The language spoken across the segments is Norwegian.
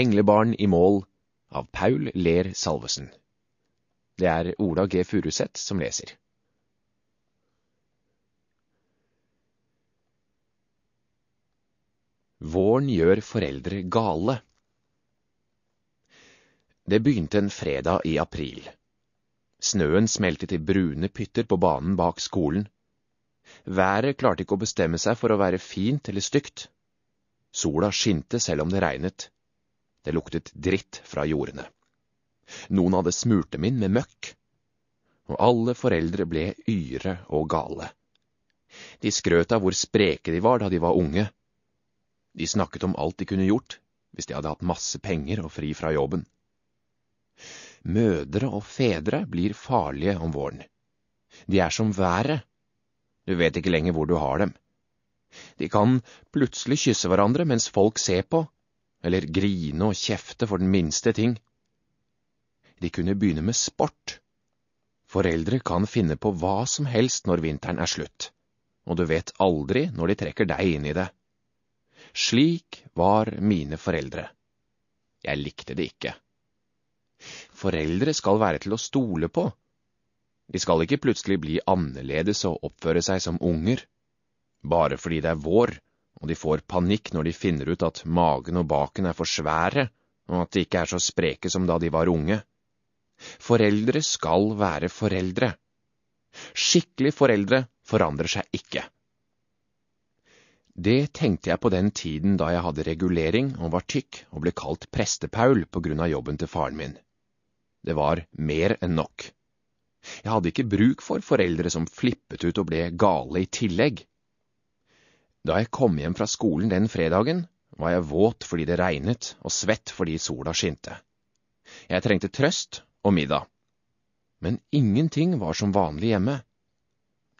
Englebarn i mål av Paul Ler Salvesen. Det er Ola G. Furuseth som leser. Våren gjør foreldre gale. Det begynte en fredag i april. Snøen smeltet i brune pytter på banen bak skolen. Været klarte ikke å bestemme seg for å være fint eller stygt. Sola skinte selv om det regnet. Det luktet dritt fra jordene. Noen hadde smurt dem inn med møkk. Og alle foreldre ble yre og gale. De skrøt av hvor spreke de var da de var unge. De snakket om alt de kunne gjort hvis de hadde hatt masse penger og fri fra jobben. Mødre og fedre blir farlige om våren. De er som været. Du vet ikke lenger hvor du har dem. De kan plutselig kysse hverandre mens folk ser på, eller grine og kjefte for den minste ting. De kunne begynne med sport. Foreldre kan finne på hva som helst når vinteren er slutt, og du vet aldri når de trekker deg inn i det. Slik var mine foreldre. Jeg likte det ikke. Foreldre skal være til å stole på. De skal ikke plutselig bli annerledes og oppføre seg som unger. Bare fordi det er vår, og de får panikk når de finner ut at magen og baken er for svære, og at de ikke er så spreke som da de var unge. Foreldre skal være foreldre. Skikkelig foreldre forandrer seg ikke. Det tenkte jeg på den tiden da jeg hadde regulering og var tykk og ble kalt Prestepaul på grunn av jobben til faren min. Det var mer enn nok. Jeg hadde ikke bruk for foreldre som flippet ut og ble gale i tillegg. Da jeg kom hjem fra skolen den fredagen, var jeg våt fordi det regnet og svett fordi sola skinte. Jeg trengte trøst og middag. Men ingenting var som vanlig hjemme.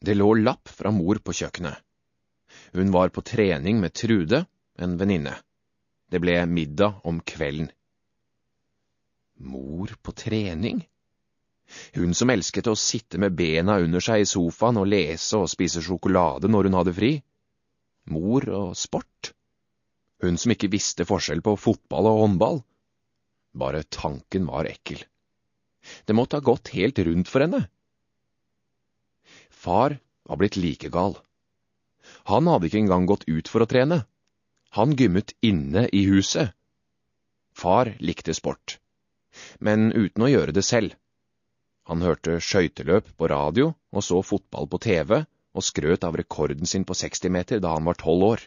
Det lå lapp fra mor på kjøkkenet. Hun var på trening med Trude, en venninne. Det ble middag om kvelden. Mor på trening? Hun som elsket å sitte med bena under seg i sofaen og lese og spise sjokolade når hun hadde fri? Mor og sport? Hun som ikke visste forskjell på fotball og håndball? Bare tanken var ekkel. Det måtte ha gått helt rundt for henne. Far var blitt like gal. Han hadde ikke engang gått ut for å trene. Han gymmet inne i huset. Far likte sport men uten å gjøre det selv. Han hørte skøyteløp på radio og så fotball på TV, og skrøt av rekorden sin på 60 meter da han var tolv år.